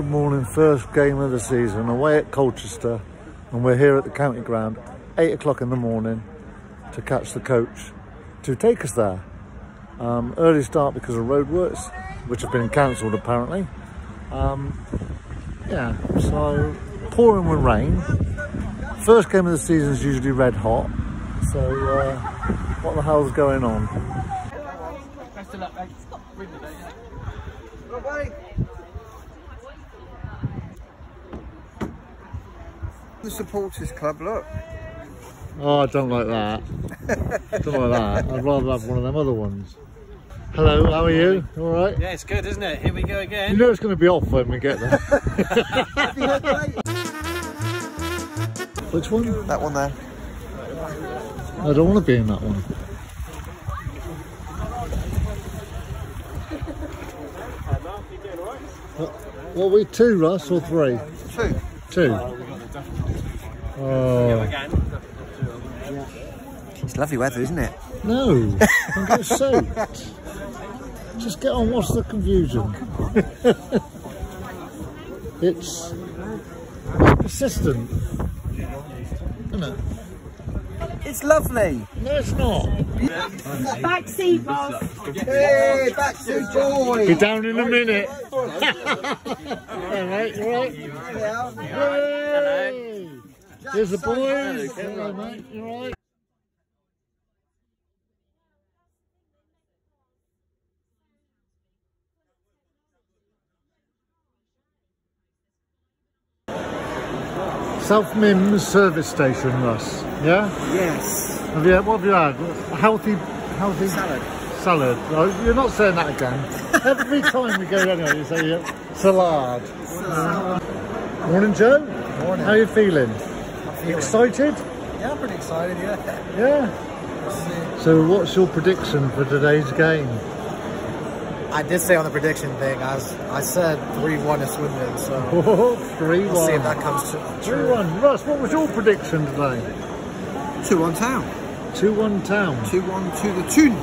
good morning. First game of the season away at Colchester, and we're here at the county ground, eight o'clock in the morning, to catch the coach to take us there. Um, early start because of roadworks, which have been cancelled apparently. Um, yeah, so pouring with rain. First game of the season is usually red hot. So uh, what the hell's going on? The supporters club, look. Oh, I don't like that. don't like that. I'd rather have one of them other ones. Hello, how are you? All right? Yeah, it's good, isn't it? Here we go again. You again. know it's going to be off when we get there. Which one? That one there. I don't want to be in that one. What are we, two, Russ, or three? Two. Two. Oh, It's lovely weather, isn't it? no. I'm getting soaked. Just get on, what's the confusion? it's, it's persistent. Isn't it? It's lovely. No, it's not. Back seat, boss. Hey, back seat boy. Be down in a minute. All right, you all right? Hey! Here's the boys. Hello, mate. You all right? South Mimms service station, Russ. Yeah? Yes. Have you, what have you had? A healthy, healthy Salad. salad. Oh, you're not saying that again. Every time we go anywhere, you say uh, salad. Morning, Joe. Morning. How are you feeling? Excited? Yeah, I'm pretty excited, yeah. Yeah. So, what's your prediction for today's game? I did say on the prediction thing, I was, I said 3-1 to Swindon, so Oh, three we'll see if one. that comes to Three true. one. Russ, what was your prediction today? 2 1 town. Two one town. 2 1 to the tune.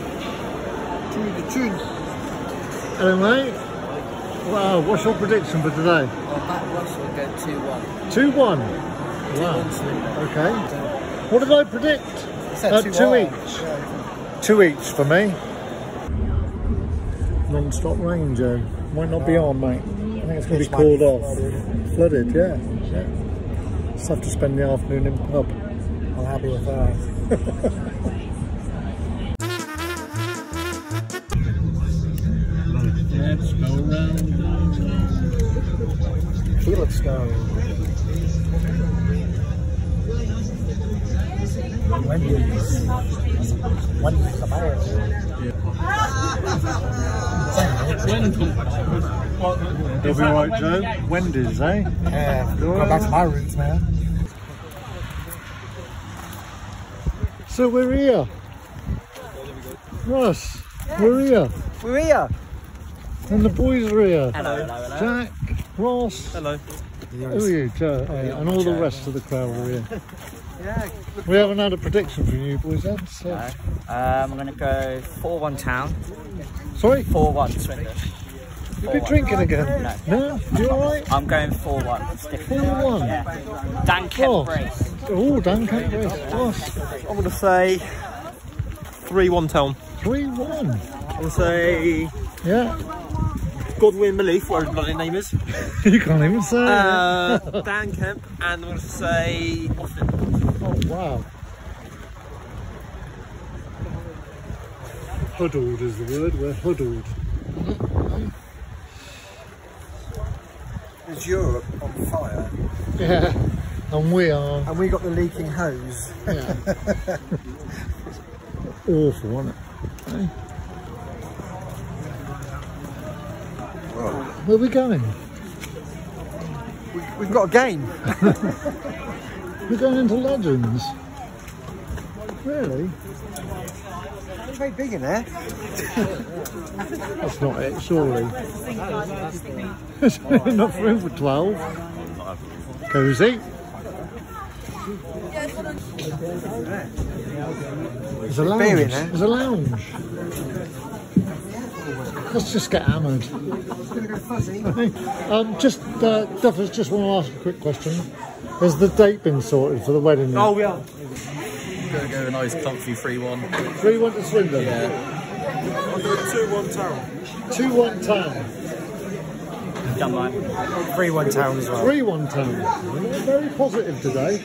To the tune. Hello, mate. Wow. What's your prediction for today? Well, Matt Russell will go 2-1. Two one. Wow. Okay. What did I predict? Uh, 2-1. two each. Two each for me. Non-stop rain, Joe. Might not be on, mate. I think it's going to be called off. Flooded, yeah. yeah. Just have to spend the afternoon in pub. I'm happy with that. Let's go round. Felix go. You'll be alright, Joe. Wendy's, eh? Yeah, go back to my roots, man. So we're here. Russ, we're here. We're here. And the boys are here. Hello, hello, hello. Jack, Ross, Hello. who are you, Joe? Oh, yeah, and all the rest of the crowd are here. Yeah. We haven't had a prediction from you boys then, so. Um, I'm going to go 4-1 town, Sorry? 4-1 Swindon. You been drinking again? No. You alright? I'm going 4-1. 4-1. Yeah. Dan Kemp Oh. brace. Oh, Dan can't race. Ross, I'm going to say 3 1 town. 3-1. I'm going to say Yeah. Godwin Malif, whatever his bloody name is. You can't even say it. Uh, Dan Kemp, and I'm going to say Austin. Oh, wow. Huddled is the word. We're huddled. Is Europe on fire? Yeah. And we are And we got the leaking hose. yeah. awful, isn't it? Eh? Where are we going? We, we've got a game. We're going into Legends. Really? It's very big in there. That's not it, surely. not enough room for 12. Cozy. There's a lounge. Beer in there. There's a lounge. Let's just get hammered. um, just, uh, Duffers, just want to ask a quick question. Has the date been sorted for the wedding? yet? Oh, yeah. Gonna go a nice comfy 3-1. 3 1 to Swindon? I'll do a 2-1 town. 2 1 town. Done mine. 3-1 town as well. 3 1 town. Very positive today.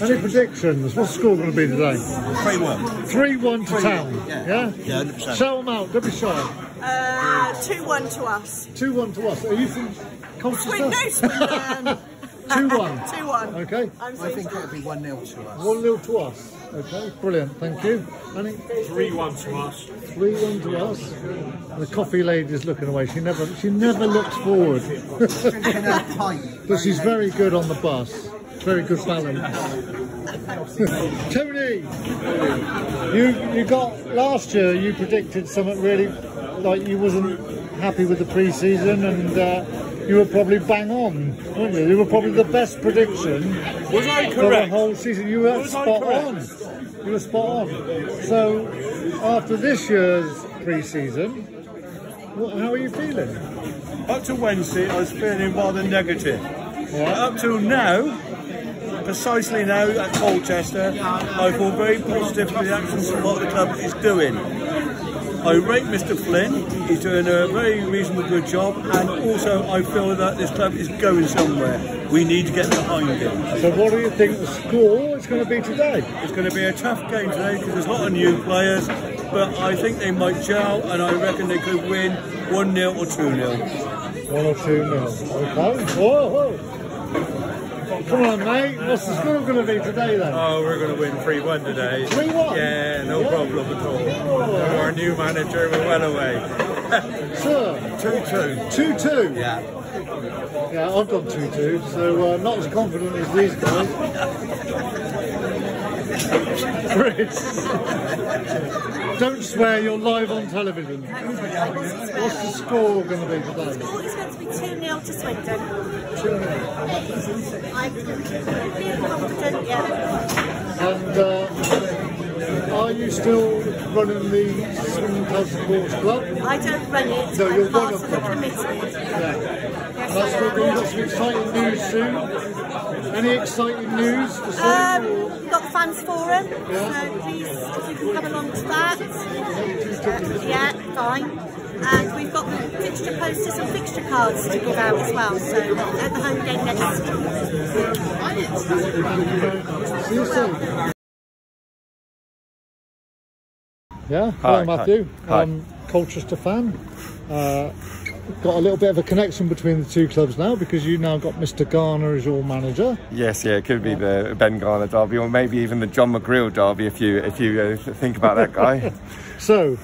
Any predictions? What's the score going to be today? 3-1. 3 1 to town. Yeah? Yeah, 100%. Shout them out, don't be shy. Uh, 2-1 to us. 2 1 to us. Are you from Colchester? Swin- no, Swindon. 2 1. 2-1. Okay. I'm I think it'll be 1-0 to us. 1 0 to us. Okay, brilliant. Thank you. Any? 3 1 to us. 3 1 to us. And the coffee lady's looking away. She never she never looks forward. but she's very good on the bus. Very good balance. Tony, you you got last year. You predicted something really like you wasn't happy with the pre-season, and uh, you were probably bang on, weren't you? You were probably the best prediction Was I for the whole season. You were Was spot on. You were spot on. So after this year's pre-season, how are you feeling? Up to Wednesday, I was feeling rather negative. Up till now, precisely now at Colchester, I feel very positive for the actions of what the club is doing. I rate Mr. Flynn, he's doing a very reasonable good job, and also I feel that this club is going somewhere. We need to get behind it. So what do you think the score is going to be today? It's going to be a tough game today because there's a lot of new players, but I think they might gel, and I reckon they could win 1 0 or 2 0. One or two nil. Okay. Whoa, whoa. Come on, mate. What's the score going to be today then? Oh, we're going to win 3 1 today. 3-1? Yeah, no Yeah. problem at all. Our new manager, we're well away. Sir, 2 2. two two. Yeah. Yeah, I've gone two two, so uh, not as confident as these guys. Chris, don't swear. You're live on television. What's the score going to be today? Score is going to be 2-0 to Swindon. I'm feeling confident, yeah. And uh, are you still running the Swindon Club Sports Club? I don't run it, No, you're I'm one part of of the committee. Yeah. Yes, That's I going to got some exciting news soon. Any exciting news for soon? Um, we've got the fans forum, so please, if you can come along to that. Uh, yeah, fine. And we've got the fixture posters and fixture cards to give out as well, so at the home game next. See you soon. Yeah, hello Hi, Matthew. hi. Um, Colchester fan. Uh, got a little bit of a connection between the two clubs now because you now got Mr. Garner as your manager. Yes, yeah, it could be the Ben Garner derby, or maybe even the John McGreal derby if you if you uh, think about that guy. So,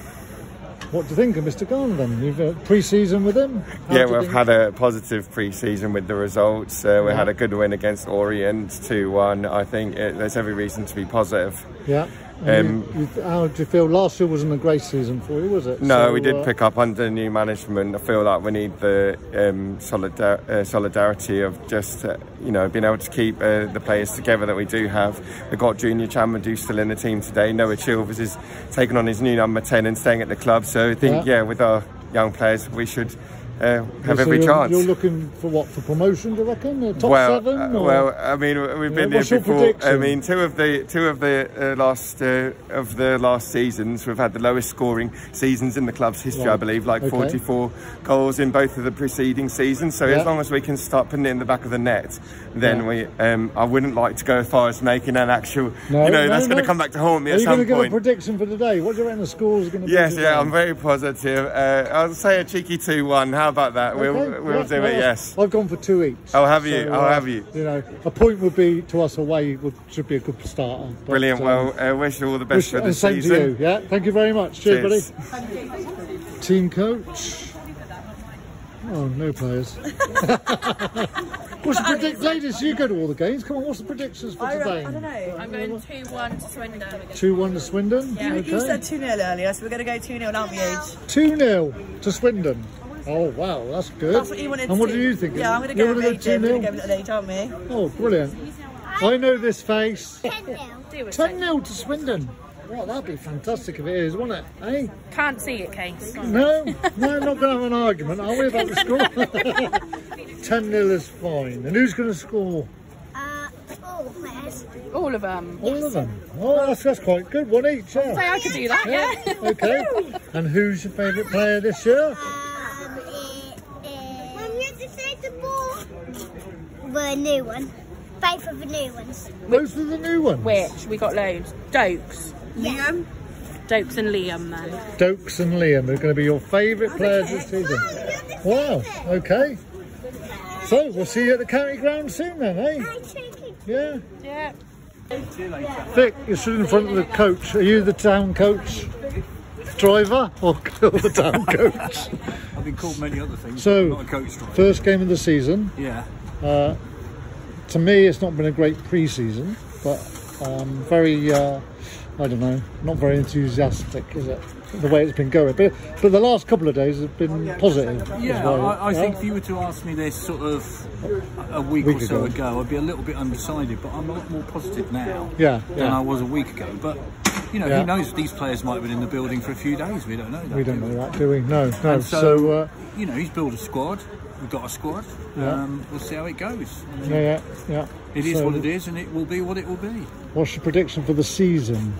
what do you think of Mr. Garner then? You've uh, pre-season with him. How yeah, we've think- had a positive pre-season with the results. Uh, we Yeah. had a good win against Orient, two-one. I think it, there's every reason to be positive. Yeah. Um, you, you, how do you feel? Last year wasn't a great season for you, was it? No, So, we did uh, pick up under new management. I feel like we need the um, solidar- uh, solidarity of just, uh, you know, being able to keep uh, the players together that we do have. We've got Junior Tchamadeu still in the team today. Noah Chilvers is taking on his new number 10 and staying at the club. So I think, Yeah. yeah, with our young players, we should uh, have so every you're, chance. You're looking for what? For promotion, do you reckon? Uh, top well, seven? uh, or- well, I mean, we've been Yeah, here before. I mean, two of the two of the uh, last uh, of the last seasons, we've had the lowest scoring seasons in the club's history, I believe, like Okay. 44 goals in both of the preceding seasons. So Yeah. as long as we can start putting it in the back of the net, then Yeah. we. Um, I wouldn't like to go as far as making an actual. No, you know, no, that's going no. to come back to haunt me Are at you going to give a prediction for today? What do you reckon the score is going to be? Yes, yeah, I'm very positive. Uh, I'll say a cheeky 2-1. How about that? We'll we'll yeah, do no, it. Yes. I've gone for two each. Oh, have you? Oh, have you? You know, a point would be to us away would should be a good starter. But, Brilliant. um, Well, uh, wish you all the best wish- for the and same to you. Yeah, thank you very much. Cheers, Cheers. buddy. Team coach. Oh, no players. what's the predict, ladies? You go to all the games. Come on, what's the predictions for today? I don't know. I'm going 2 1 to Swindon. Two one to Swindon. Yeah, okay. you said 2 0 earlier, so we're going to go 2 0, aren't we, Age? Two 0 to Swindon. Oh wow, that's good. That's what you wanted And to what do. do you think? Yeah, I'm going to You're go with gonna Age. We're going to go with Age, aren't we? Oh, brilliant. I know this face. Do it. 10 0 to Swindon. Well, that'd be fantastic if it is, wouldn't it? Hey? Can't see it, Case. No, no, not going to have an argument, are we, about the score? 10 0 is fine. And who's going to score? Uh, all players. All of them. All of them. Oh, that's, that's quite good. One each, yeah. Say I could do that, yeah. Okay. And who's your favourite player this year? Um, it, it, Mum, you have to say the ball. The new one. Both of the new ones. Those are the new ones. Which? We got loads. Dokes. Liam. Dokes and Liam, then. Dokes and Liam are going to be your favourite players this season. Wow, okay. So, we'll see you at the county ground soon then, eh? Yeah. Yeah. Vic, you're sitting in front of the coach. Are you the town coach driver or the town coach? I've been called many other things. So, not a coach driver. first game of the season. Yeah. Uh, to me, it's not been a great pre-season, but um, very, uh, I don't know, not very enthusiastic, is it? The way it's been going, but but the last couple of days have been positive. Yeah, well, I, I yeah? think if you were to ask me this sort of a week, Week or so ago. ago. I'd be a little bit undecided, but I'm a lot more positive now Yeah, than yeah. I was a week ago. But you know, Yeah. who knows? These players might have been in the building for a few days. We don't know that. we don't do know that, do we? No, no. And So, so, uh, you know, he's built a squad. We've got a squad. Yeah. Um, we'll see how it goes. Yeah, yeah, yeah. It is So what it is, and it will be what it will be. What's your prediction for the season?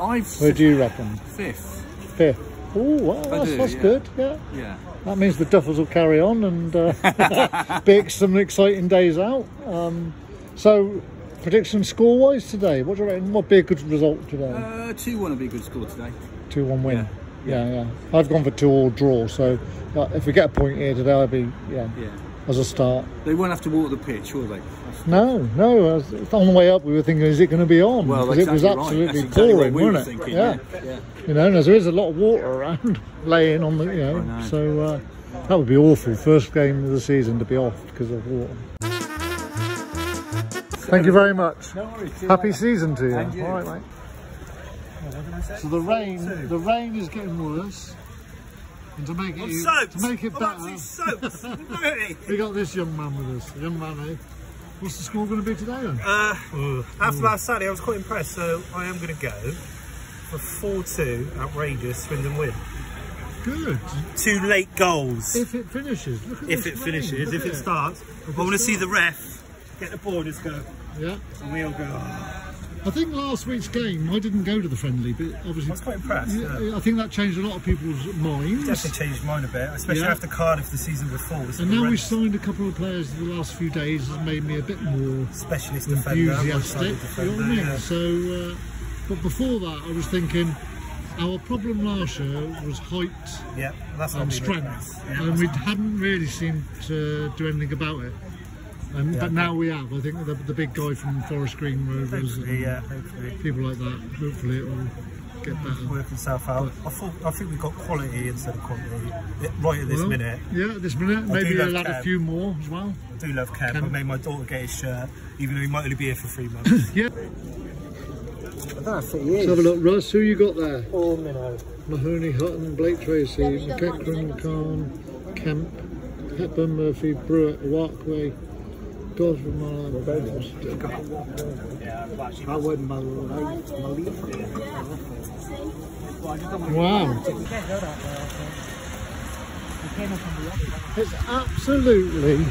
I've Where do you reckon? fifth. Fifth. Oh, wow, I that's, do, that's yeah. good. Yeah. Yeah. That means the Duffers will carry on and uh, pick some exciting days out. Um, so, prediction score-wise today, what do you reckon? What would be a good result today? Uh, two one will be a good score today. 2-1 win. Yeah. Yeah, yeah. I've gone for two all draw. So, uh, if we get a point here today, I'll be yeah, Yeah. as a start. They won't have to walk the pitch, will they? No, no. On the way up, we were thinking, is it going to be on? Well, 'Cause it was exactly right. absolutely exactly pouring, we wasn't it? thinking, yeah. yeah, yeah. You know, and there is a lot of water around laying on the, you know, know. so uh, that would be awful. First game of the season to be off because of water. Thank you very much. No worries. Happy season to you. You. All right, mate. So the rain, the rain is getting worse. And to make it, soaked. to make it I'm better, absolutely soaked. I'm dirty. we got this young man with us. Young man, eh? What's the score going to be today then? Uh, Ugh. after last Saturday, I was quite impressed, so I am going to go for 4-2 outrageous Swindon win. Good. Two late goals. If it finishes, look at If it rain, finishes, if at it starts, I want to see the ref get the ball, just go, Yeah. and we all go. "Oh." I think last week's game, I didn't go to the friendly, but obviously. I was quite impressed. Yeah. I think that changed a lot of people's minds. Definitely changed mine a bit, especially Yeah. after Cardiff the season before. And now we've signed a couple of players in the last few days has made me a bit more specialist defender, enthusiastic. one-sided You know what I mean? defender, So, uh, but before that, I was thinking our problem last year was height Yeah, that's and strength. Yeah, and we hadn't really seemed to do anything about it. And, Yeah, but now we have. I think the, the big guy from Forest Green Rovers and yeah, hopefully. people like that. Hopefully, it will get better. Work itself out. I thought I think we've got quality instead of quantity right at this Well, minute. Yeah, at this minute. I Maybe do love I'll add a few more as well. I do love Kev. I made my daughter get his shirt, even though he might only be here for three months. yeah. I don't know if it Let's have a look, Russ. Who you got there? All minnow. Mahoney, Hutton, Blake Tracy, McEachran, Khan, Kemp, Hepburn, Murphy, Brewer, Walkway, Gosford, Marlon, I wouldn't Wow. It's absolutely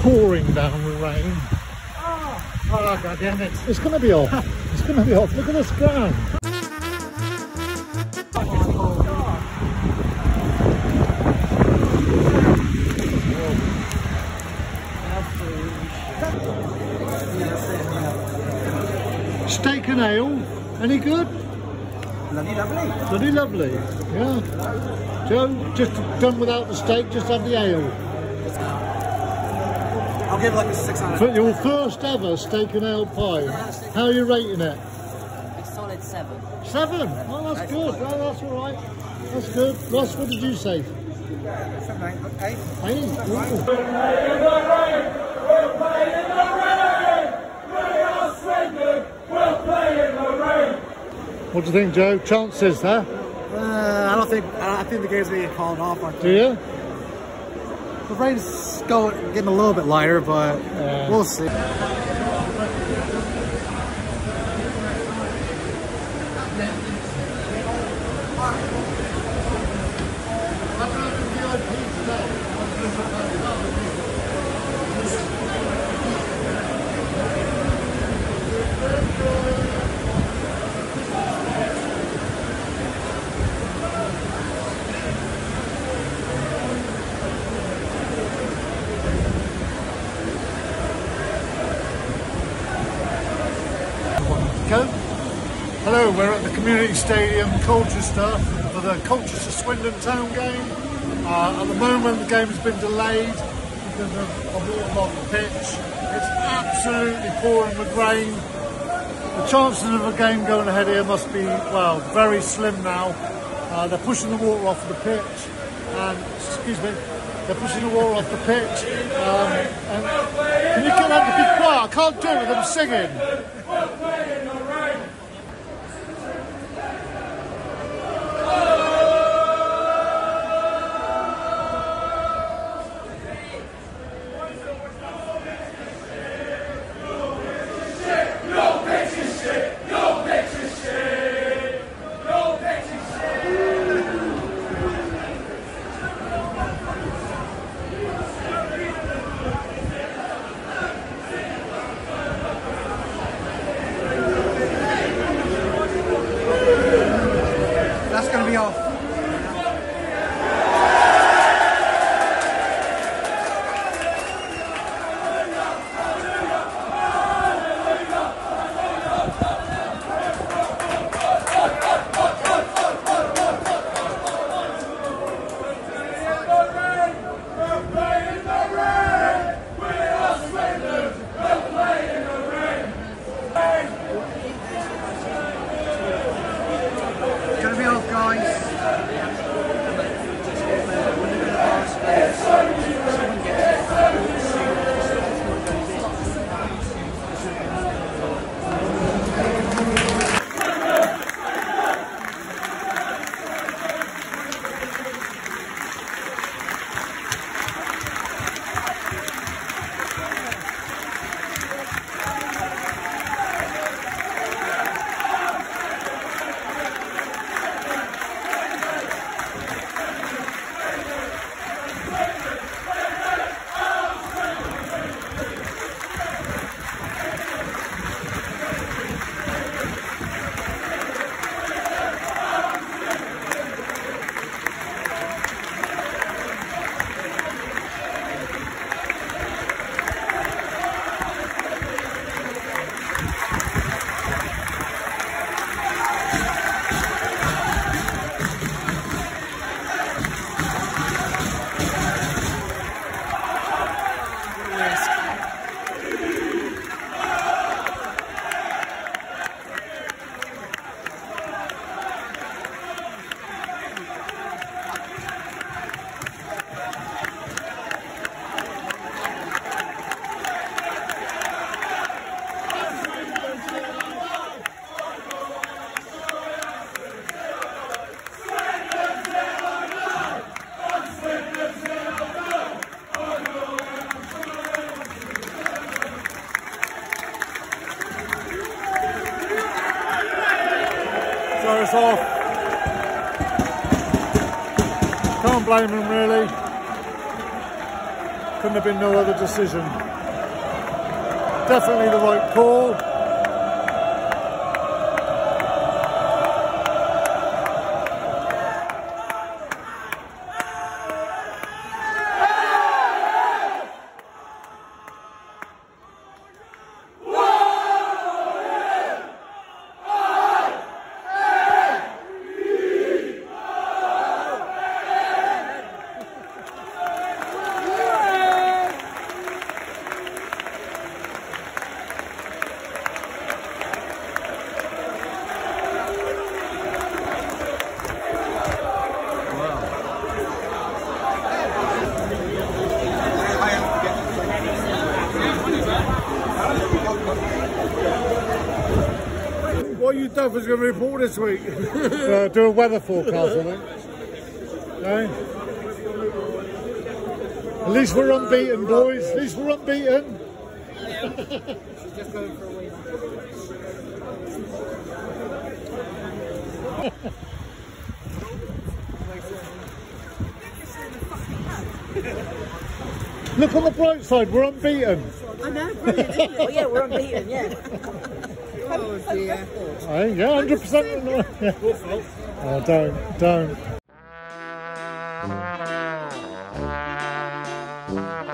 pouring down with rain. Oh, God damn it. It's going to be off. It's going to be off. Look at this ground. Steak ale. Any good? Bloody lovely. Bloody lovely. Yeah. Joe, just done without the steak, just have the ale. I'll give it like a six out of For your first ever steak and ale pie, how are you rating it? It's solid seven. Seven? Oh, that's good. Oh, that's all right. That's good. Ross, what did you say? Seven, eight. Eight? Ooh. What do you think, Joe? Chances, huh? Uh, I don't think. I think the game's gonna get called off. I Do you? The rain's going, getting a little bit lighter, but we'll see. Hello, we're at the Community Stadium, Colchester, for the Colchester Swindon Town game. Uh, at the moment, the game has been delayed because of a waterlogged pitch. It's absolutely pouring with rain. The chances of a game going ahead here must be, well, very slim now. Uh, they're pushing the water off the pitch, and excuse me, they're pushing the water off the pitch. Um, and can you get them to be quiet? I can't do it with them singing. Really. Couldn't have been no other decision. Definitely the right call. What you duffers going to report this week? uh, do a weather forecast, I think. Eh? At least we're unbeaten, boys. At least we're unbeaten. Look on the bright side, we're unbeaten. I know, brilliant. isn't it? oh, yeah, we're unbeaten, yeah. Oh dear. Eh? Yeah, 100%. Oh, don't, don't.